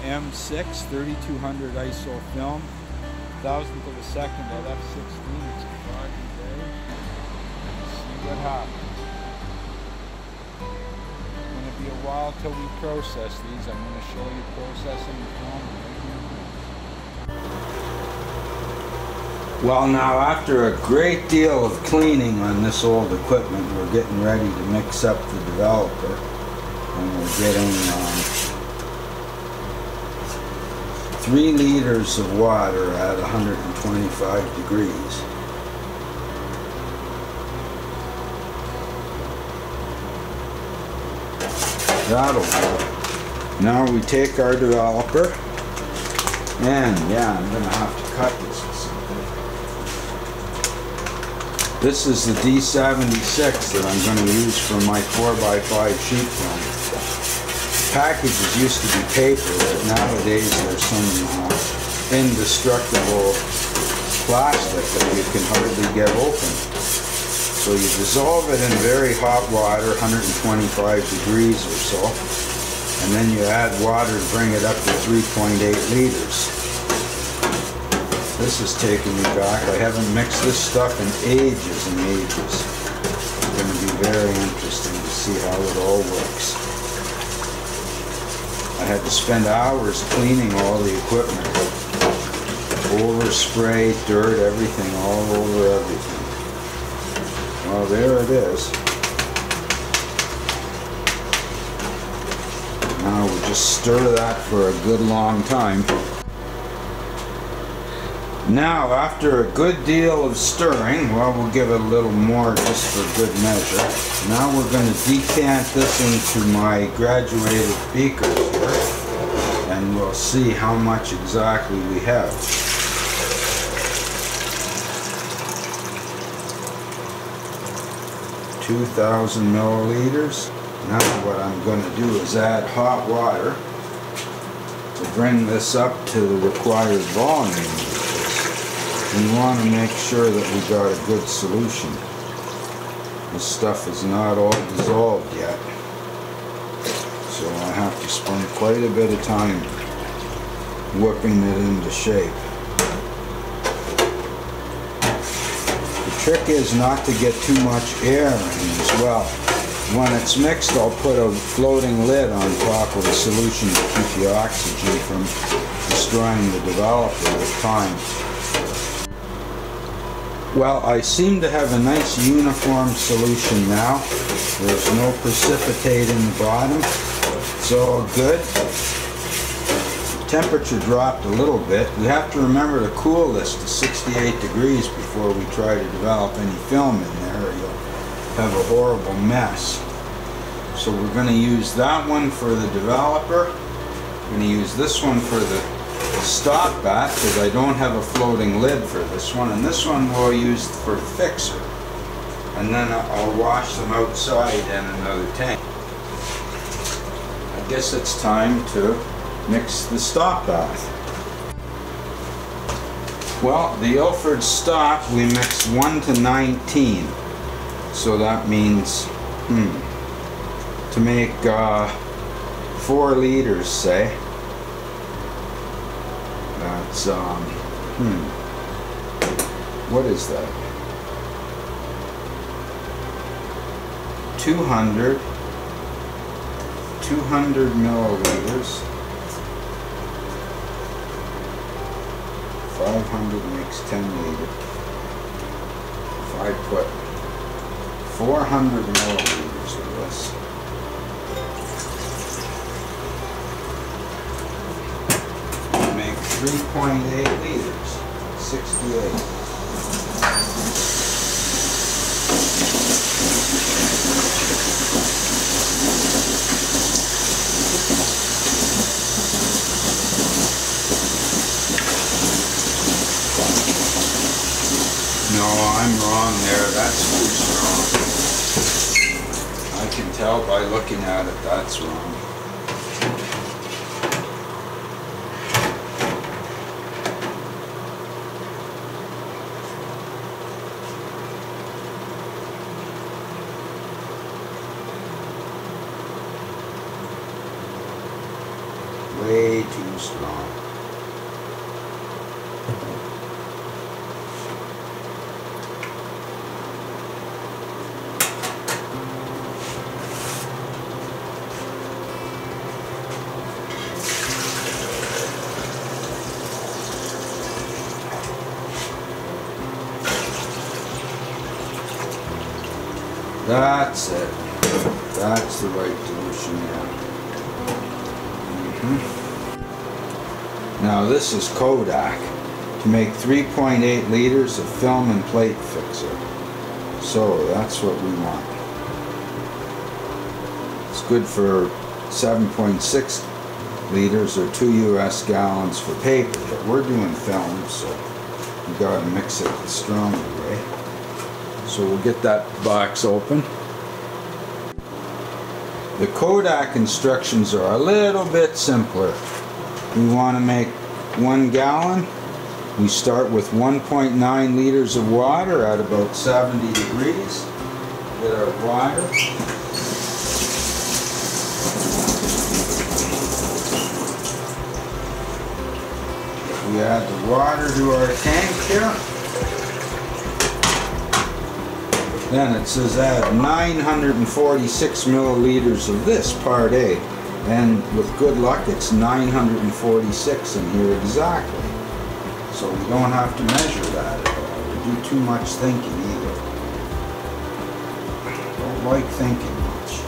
M6 3200 ISO film, thousandth of a second at f16. It's a foggy day. See what happens. It's going to be a while till we process these. I'm going to show you processing the film. Well now after a great deal of cleaning on this old equipment we're getting ready to mix up the developer and we're getting um, three liters of water at 125 degrees. That'll work. Now we take our developer and yeah, I'm gonna have to cut this with something. This is the D76 that I'm gonna use for my 4x5 sheet film packages used to be paper, but nowadays there's some uh, indestructible plastic that you can hardly get open. So you dissolve it in very hot water, 125 degrees or so, and then you add water to bring it up to 3.8 liters. This is taking me back. I haven't mixed this stuff in ages and ages. It's going to be very interesting to see how it all works. I had to spend hours cleaning all the equipment. Overspray, dirt, everything, all over everything. Well, there it is. Now we just stir that for a good long time. Now, after a good deal of stirring, well, we'll give it a little more just for good measure. Now we're going to decant this into my graduated beaker here, and we'll see how much exactly we have. Two thousand milliliters. Now what I'm going to do is add hot water to bring this up to the required volume we want to make sure that we got a good solution. This stuff is not all dissolved yet. So I have to spend quite a bit of time whipping it into shape. The trick is not to get too much air in as well. When it's mixed, I'll put a floating lid on top of the solution to keep the oxygen from destroying the developer with time. Well, I seem to have a nice uniform solution now. There's no precipitate in the bottom. It's all good. Temperature dropped a little bit. We have to remember to cool this to 68 degrees before we try to develop any film in there you'll have a horrible mess. So we're going to use that one for the developer. We're going to use this one for the stop bath because I don't have a floating lid for this one and this one we'll use for fixer and then I'll wash them outside in another tank. I guess it's time to mix the stop bath. Well, the Ilford stop we mix 1 to 19. So that means, hmm, to make uh, 4 liters, say. That's, um, hmm. What is that? 200, 200 milliliters. 500 makes 10 liter. If I put 400 milliliters of this, 3.8 liters, 68. No, I'm wrong there. That's too strong. I can tell by looking at it that's wrong. way too strong. That's it. That's the right dilution now. Mhm. Now this is Kodak to make 3.8 liters of film and plate fixer. So that's what we want. It's good for 7.6 liters or 2 US gallons for paper, but we're doing film, so you gotta mix it the stronger way. So we'll get that box open. The Kodak instructions are a little bit simpler. We want to make one gallon. We start with 1.9 liters of water at about 70 degrees. Get our water. We add the water to our tank here. Then it says add 946 milliliters of this part A. And with good luck, it's 946 in here exactly. So we don't have to measure that at all. We do too much thinking either. Don't like thinking much.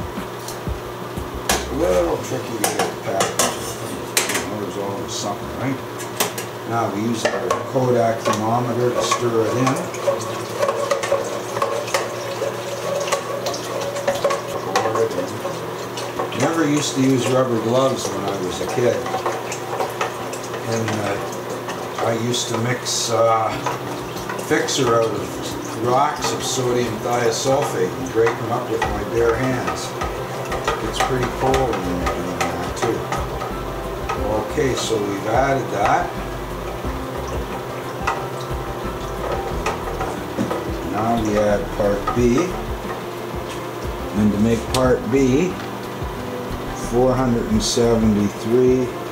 A little tricky to get packaged. There's always something, right? Now we use our Kodak thermometer to stir it in. Used to use rubber gloves when I was a kid. And uh, I used to mix uh, fixer out of rocks of sodium thiosulfate and break them up with my bare hands. It's pretty cool doing that too. Okay, so we've added that. Now we add part B. And to make part B, 473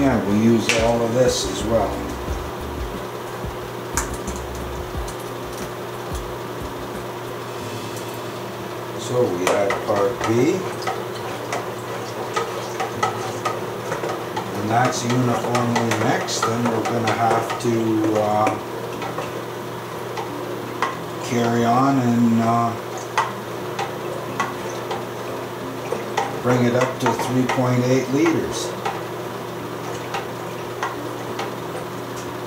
yeah we'll use all of this as well. So we add part B. And that's uniformly mixed then we're going to have to uh, carry on and uh, bring it up to 3.8 liters.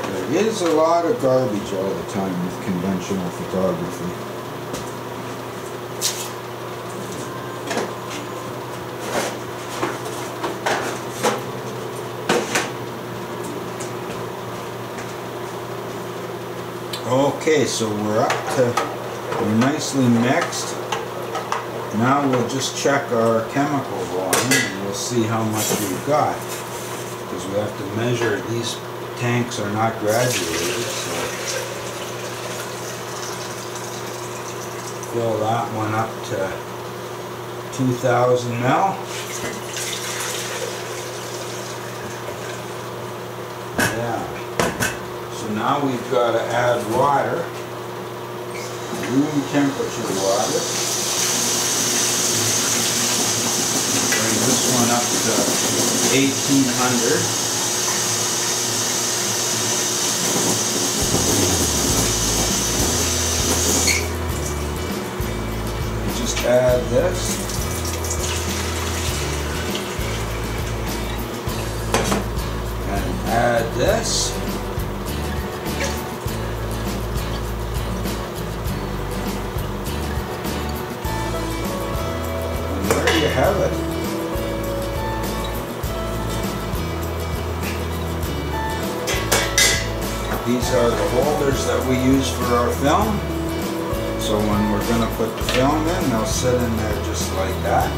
There is a lot of garbage all the time with conventional photography. Okay, so we're up to, we're nicely mixed. Now we'll just check our chemical volume and we'll see how much we've got. Because we have to measure, these tanks are not graduated, so. Fill that one up to 2,000 mil. Yeah. So now we've got to add water, room temperature water. Bring this one up to 1800. Just add this. And add this. We use for our film. So when we're going to put the film in, they'll sit in there just like that.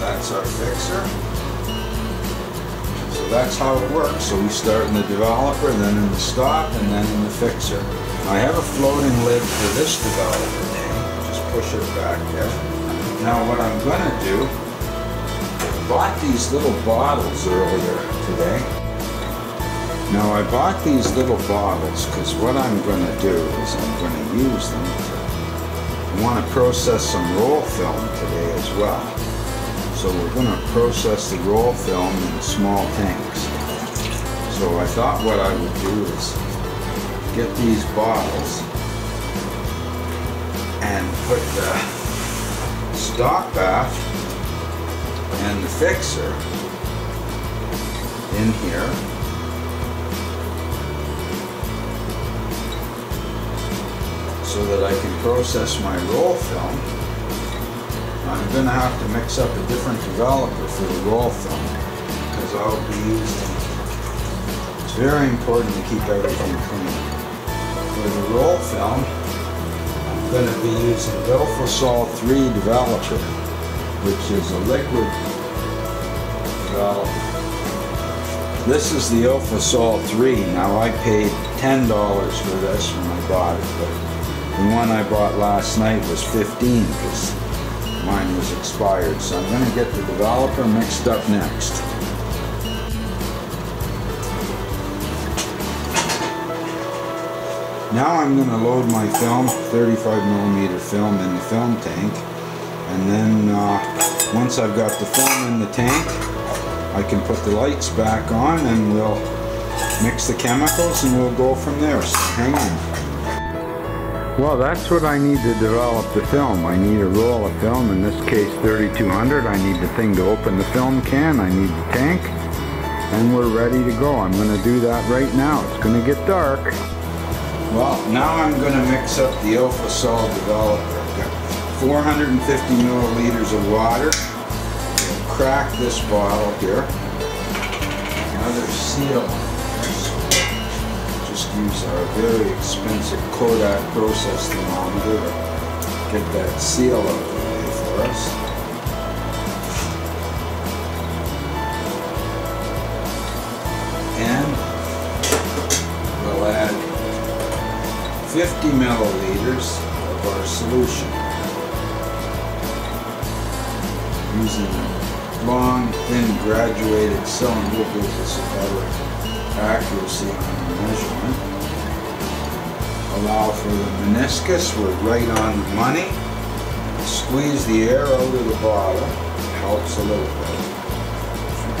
That's our fixer. So that's how it works. So we start in the developer, then in the stop, and then in the fixer. I have a floating lid for this developer tank. Just push it back there. Now what I'm gonna do, I bought these little bottles earlier today. Now I bought these little bottles because what I'm gonna do is I'm gonna use them I wanna process some roll film today as well. So we're gonna process the roll film in small tanks. So I thought what I would do is get these bottles and put the stop bath and the fixer in here. So that I can process my roll film. I'm gonna have to mix up a different developer for the roll film because I'll be using, it's very important to keep everything clean. For the roll film, I'm going to be using Ilfosol 3 developer, which is a liquid developer. This is the Ilfosol 3. Now I paid $10 for this when I bought it, the one I bought last night was 15 because mine was expired. So I'm going to get the developer mixed up next. Now I'm going to load my film, 35 millimeter film in the film tank. And then uh, once I've got the film in the tank, I can put the lights back on and we'll mix the chemicals and we'll go from there. So hang on. Well, that's what I need to develop the film. I need a roll of film, in this case 3200. I need the thing to open the film can. I need the tank. And we're ready to go. I'm going to do that right now. It's going to get dark. Well, now I'm going to mix up the Ilfosol developer. I've got 450 milliliters of water. Crack this bottle here. Another seal. Use our very expensive Kodak process thermometer to get that seal out of the way for us. And we'll add 50 milliliters of our solution. Using a long, thin, graduated a better accuracy on the measurement. Allow for the meniscus, we're right on the money. Squeeze the air out of the bottle, helps a little bit.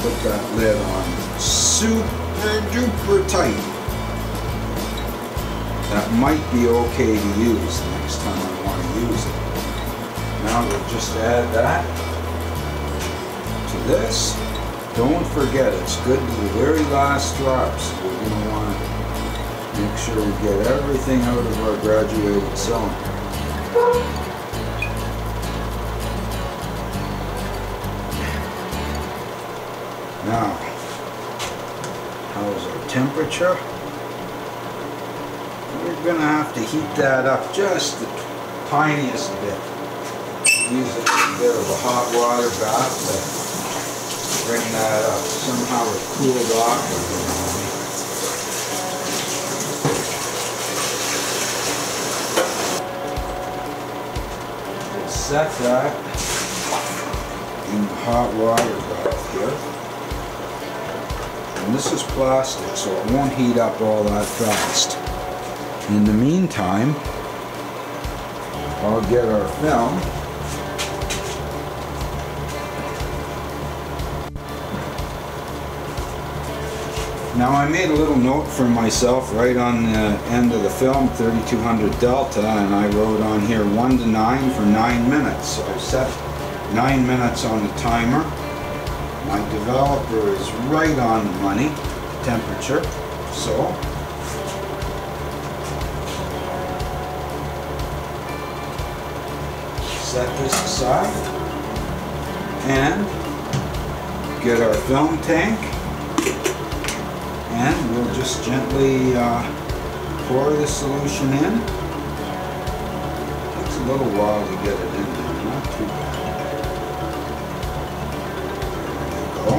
Put that lid on super duper tight, that might be okay to use the next time I want to use it. Now we'll just add that to this. Don't forget, it's good to the very last drops. We're going to want to make sure we get everything out of our graduated cylinder. Now, how's our temperature? We're going to have to heat that up just the tiniest bit. Use a bit of a hot water bath bring that uh, up. Somehow it cooled off. Set that in the hot water bath here. And this is plastic, so it won't heat up all that fast. In the meantime, I'll get our film. Now I made a little note for myself right on the end of the film, 3200 Delta, and I wrote on here 1 to 9 for 9 minutes. So I set 9 minutes on the timer. My developer is right on the money, temperature. So set this aside and get our film tank and we'll just gently uh, pour the solution in. Takes a little while to get it in there, not too bad. There you go.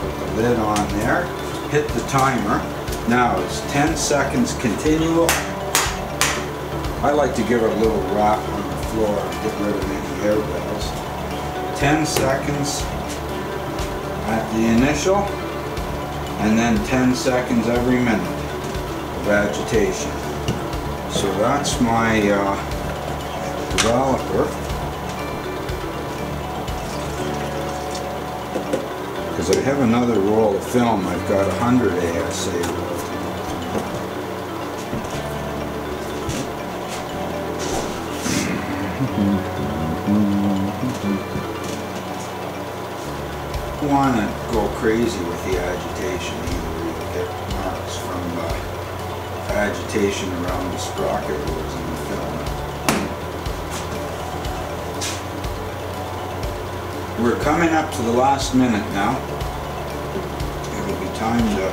Put the lid on there, hit the timer. Now it's 10 seconds continual. I like to give it a little rap on the floor and get rid of any air bells. 10 seconds at the initial, and then 10 seconds every minute of agitation. So that's my uh, developer. Because I have another roll of film, I've got 100 ASA to go crazy with the agitation either. You get marks from uh, agitation around the sprocket holes in the film. We're coming up to the last minute now. It'll be time to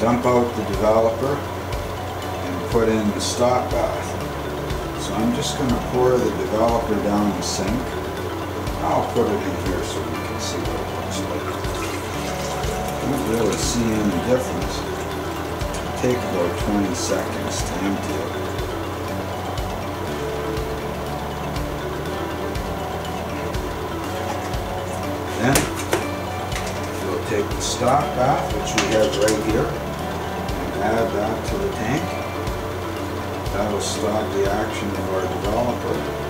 dump out the developer and put in the stop bath. So I'm just going to pour the developer down the sink. I'll put it in here so we can see what it looks like. Don't really see any difference. Take about 20 seconds to empty it. Then we'll take the stock off, which we have right here, and add that to the tank. That'll stop the action of our developer.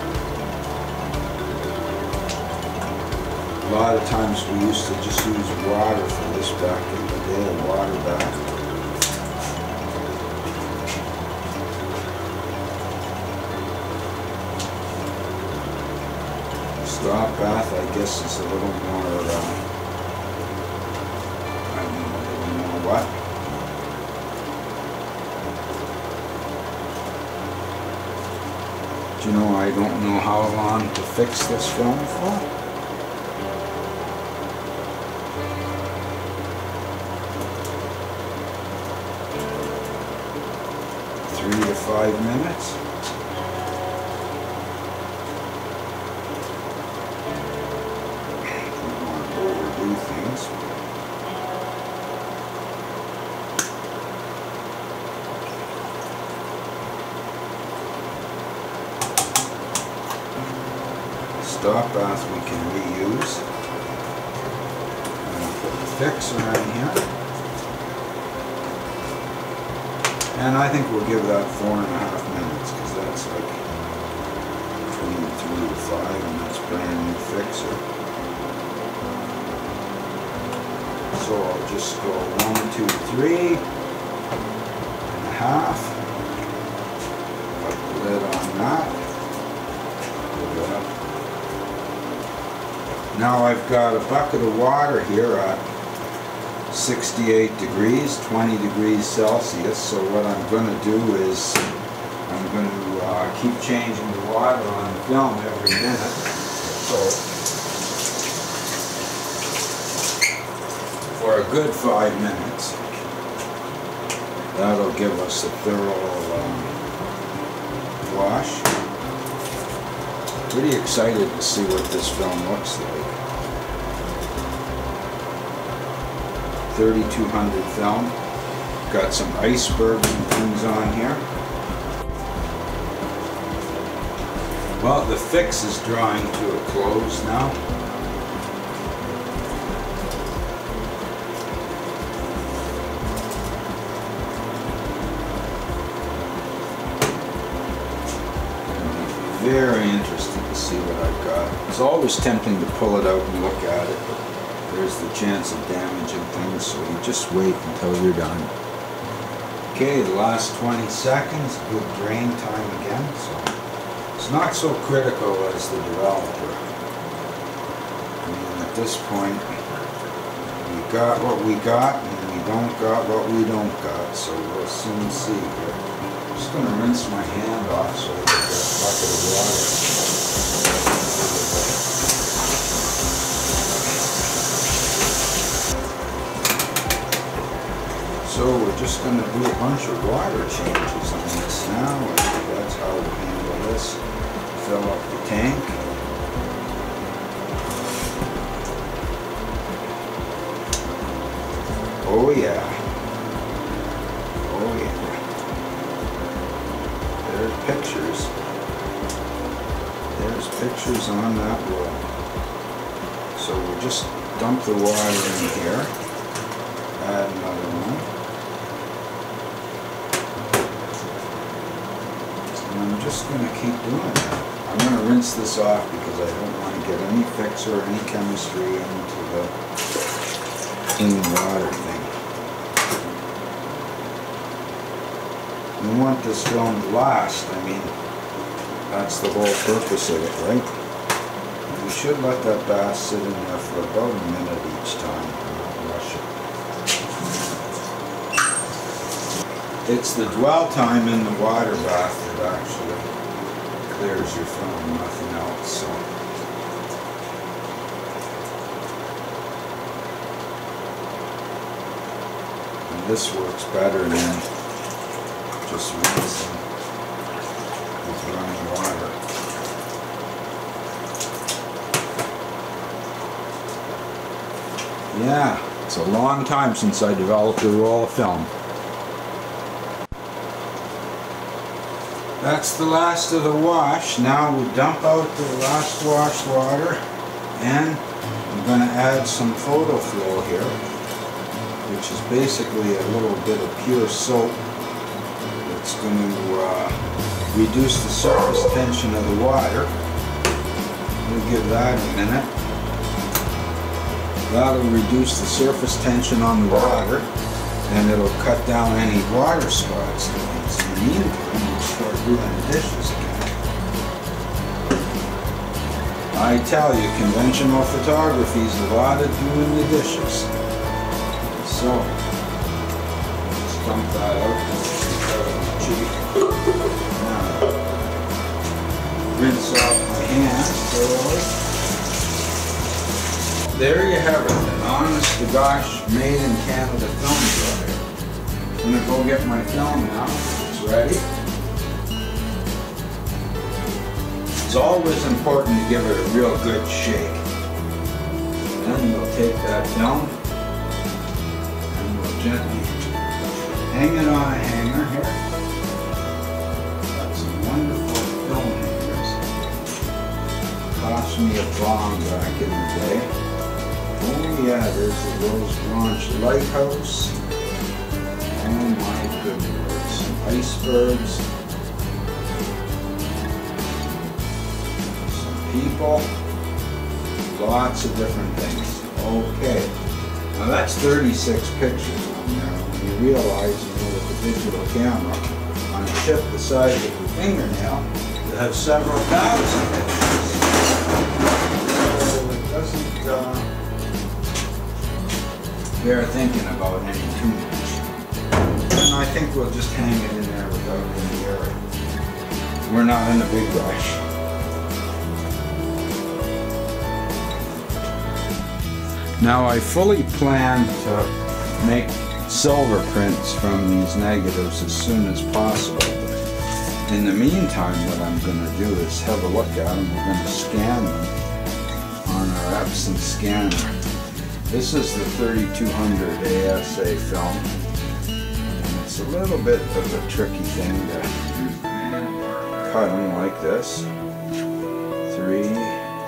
Lot of times we used to just use water for this back in the day, water bath. Stop bath, I guess, is a little more, uh, I don't know, a little more what? Do you know, I don't know how long to fix this film for. Five minutes. Don't want to overdo things. Stop bath we can reuse. And put the fixer in here. And I think we'll give that four and a half minutes because that's like between three to five and that's brand new fixer. So I'll just go one, two, three and a half. Put the lid on that. Now I've got a bucket of water here at 68 degrees, 20 degrees Celsius. So what I'm going to do is I'm going to uh, keep changing the water on the film every minute. So for a good five minutes, that'll give us a thorough um, wash. Pretty excited to see what this film looks like. 3200 film. Got some icebergs and things on here. Well, the fix is drawing to a close now. Very interesting to see what I've got. It's always tempting to pull it out and look at it, there's the chance of damaging things, so you just wait until you're done. Okay, the last 20 seconds, good drain time again, so it's not so critical as the developer. I mean, at this point, we got what we got, and we don't got what we don't got, so we'll soon see. I'm just gonna rinse my hand off so I get that bucket of water. Just going to do a bunch of water changes on this now. That's how we handle this. Fill up the tank. Oh yeah. Oh yeah. There's pictures. there's pictures on that wall. So we'll just dump the water in here. Add another one. And I'm just going to keep doing that. I'm going to rinse this off because I don't want to get any fixer, or any chemistry into the in water thing. We want this film to last. I mean, that's the whole purpose of it, right? We should let that bath sit in there for about a minute each time, not rush it. It's the dwell time in the water bath that actually clears your film, nothing else. So. And this works better than just rinsing with running water. Yeah, it's a long time since I developed a roll of film. That's the last of the wash. Now we dump out the last wash water and I'm going to add some Photo-Flo here, which is basically a little bit of pure soap that's going to uh, reduce the surface tension of the water. We'll give that a minute. That'll reduce the surface tension on the water and it'll cut down any water spots. In the meantime, I tell you, conventional photography is a lot of doing the dishes. So, let's dump that out. Now, rinse off my hands thoroughly. There you have it, an honest to gosh made in Canada film dryer. I'm gonna go get my film now. It's ready. It's always important to give it a real good shake. Then we'll take that down and we'll gently hang it on a hanger here. Got some wonderful film hangers. Cost me a bomb back in the day. Oh yeah, there's the Rose Blanche Lighthouse. Oh my goodness. Some icebergs. People. Lots of different things. Okay. Now that's 36 pictures on there. When you realize, you know, with the digital camera, on a chip the size of your fingernail, you have several thousand pictures. So it doesn't, uh, bear thinking about any too much. And I think we'll just hang it in there without any error. We're not in a big rush. Now I fully plan to make silver prints from these negatives as soon as possible. In the meantime, what I'm going to do is have a look at them. We're going to scan them on our Epson scanner. This is the 3200 ASA film. And it's a little bit of a tricky thing to cut them like this. Three,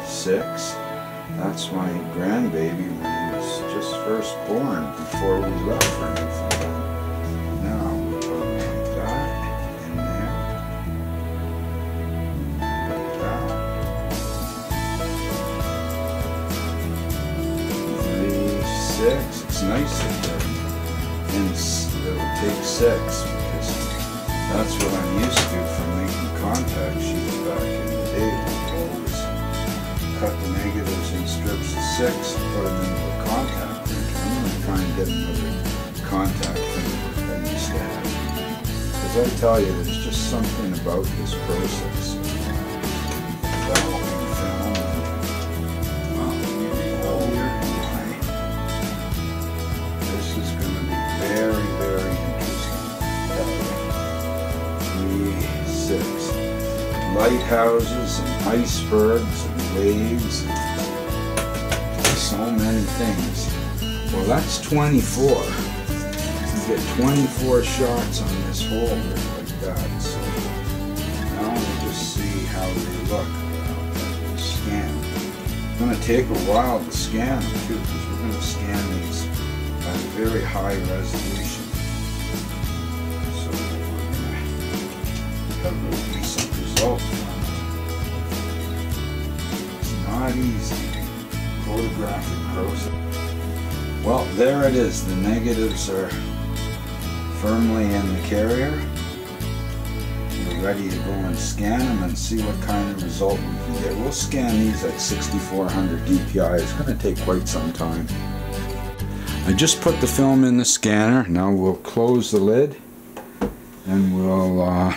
six. That's my grandbaby when he was just first born before we left for Newfoundland. Now like that in there. Like that. Three, six. It's nice in, s- it'll take six because that's what I'm used to from making contact sheets back in the day. Cut the negatives in strips of six put them into a contact printer. I'm gonna try and get another contact printer that I used to have. Because I tell you, there's just something about this process. This is going to be very, very interesting. Three, six. Lighthouses and icebergs waves so many things. Well, that's 24. You get 24 shots on this hole like that. So now we'll just see how they look. Scan. It's going to take a while to scan them too, because we're going to scan these at a very high resolution. So we're not easy. Photographic process. Well, there it is. The negatives are firmly in the carrier. We're ready to go and scan them and see what kind of result we can get. We'll scan these at 6400 DPI. It's going to take quite some time. I just put the film in the scanner. Now we'll close the lid and we'll uh,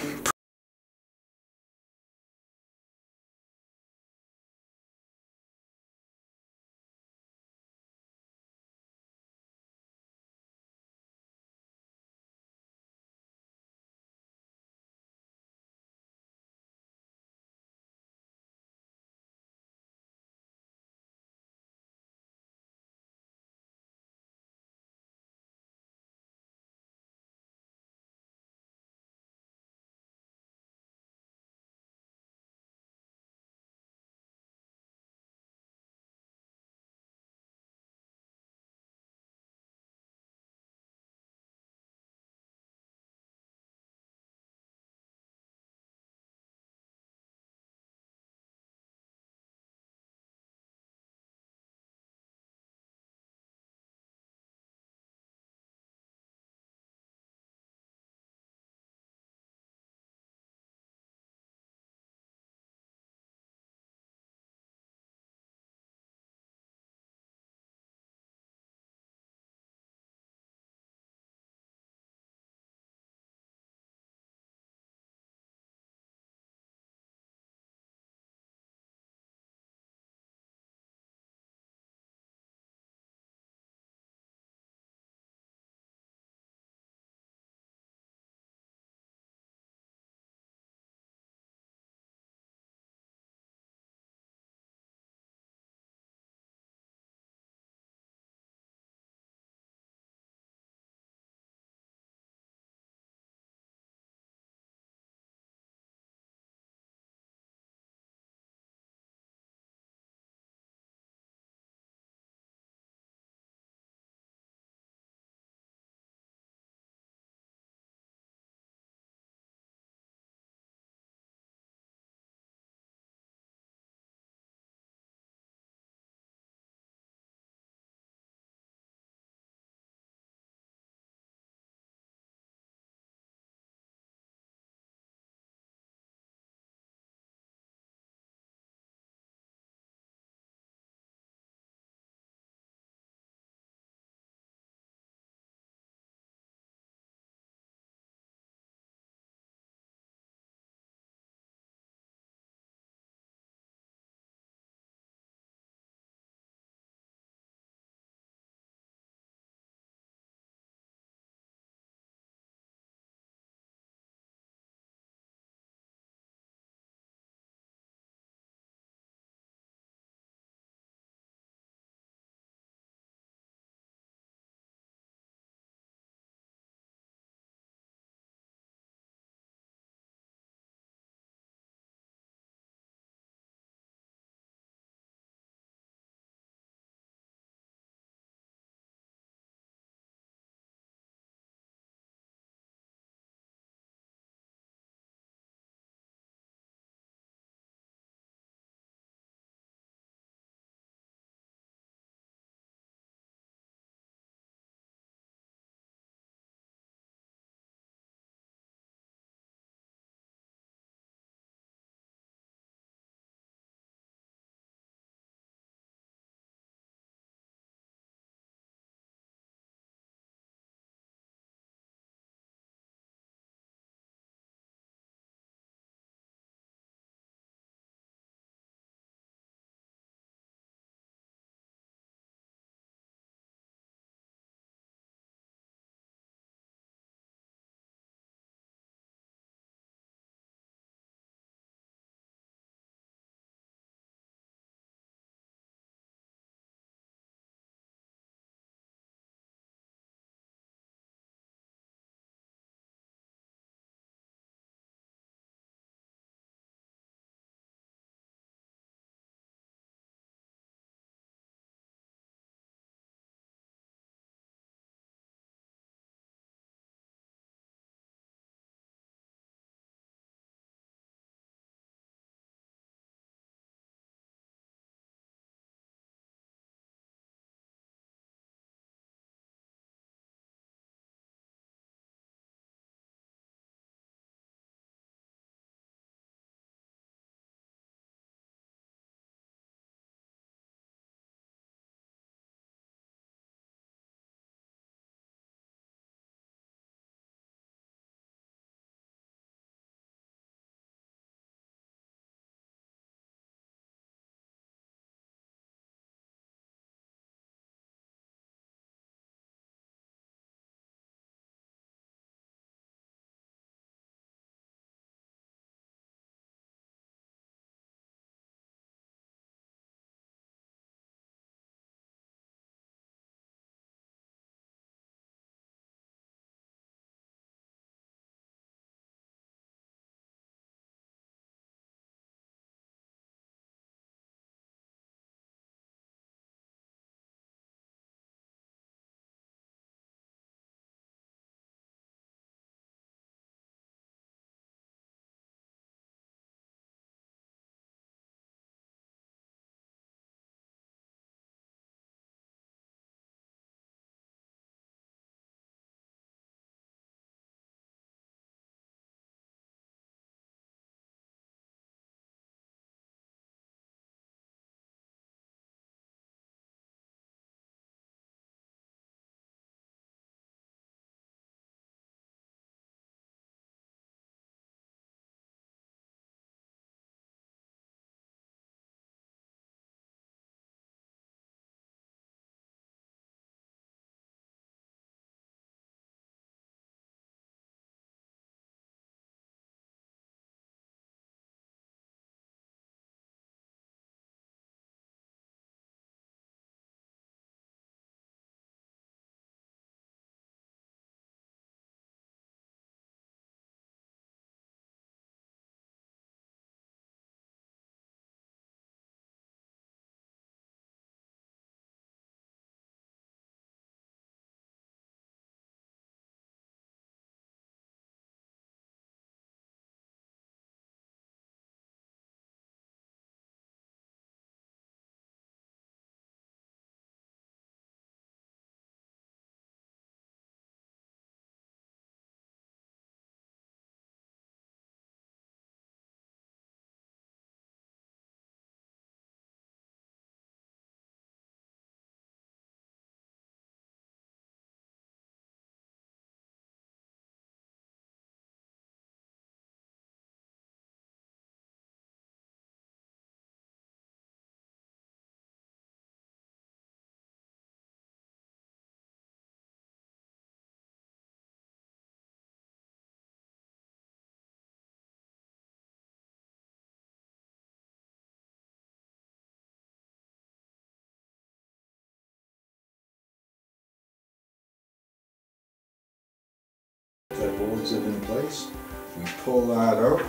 holds it in place. We pull that out,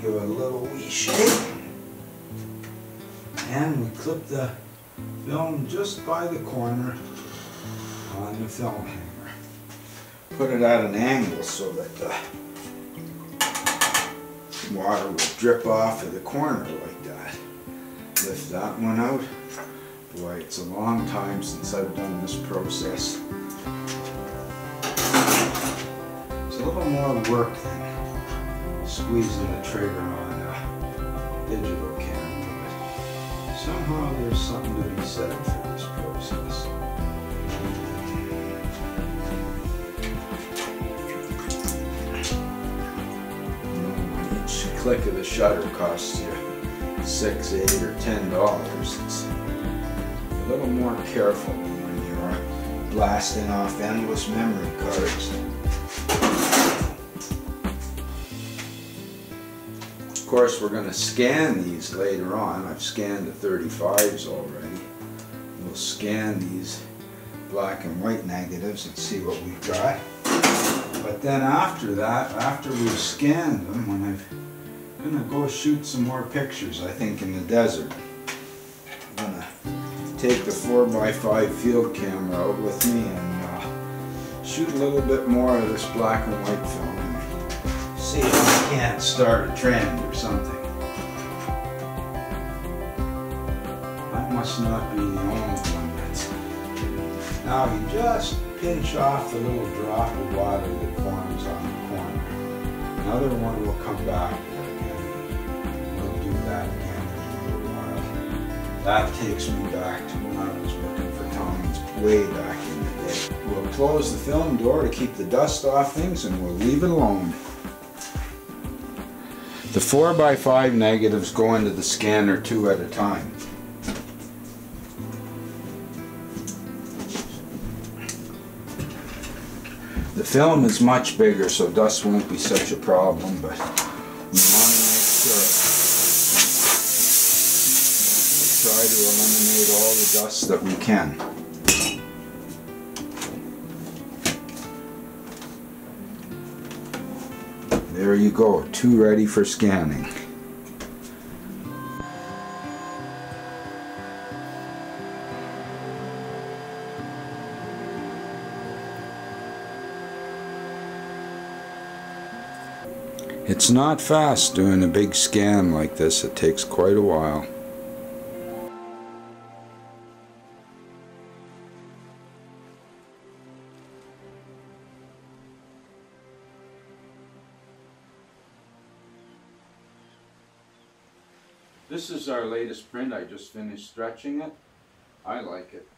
give it a little wee shake, and we clip the film just by the corner on the film hanger. Put it at an angle so that the water will drip off of the corner like that. Lift that one out. Boy, it's a long time since I've done this process. A little more work than squeezing the trigger on a digital camera, but somehow there's something to be said for this process. Each click of the shutter costs you six, eight, or ten dollars. It's a little more careful when you're blasting off endless memory cards. Course, we're going to scan these later on. I've scanned the 35s already. We'll scan these black and white negatives and see what we've got. But then after that, after we've scanned them, when I've I'm gonna go shoot some more pictures, I think, in the desert. I'm gonna take the 4x5 field camera out with me and uh, shoot a little bit more of this black and white film can't start a trend or something. I must not be the only one that's... Now you just pinch off the little drop of water that forms on the corner. Another one will come back and we'll do that again in a little while. That takes me back to when I was working for Tommy's way back in the day. We'll close the film door to keep the dust off things and we'll leave it alone. The 4x5 negatives go into the scanner two at a time. The film is much bigger so dust won't be such a problem but we want to make sure try to eliminate all the dust that we can. There you go, two ready for scanning. It's not fast doing a big scan like this, it takes quite a while. Print. I just finished stretching it. I like it.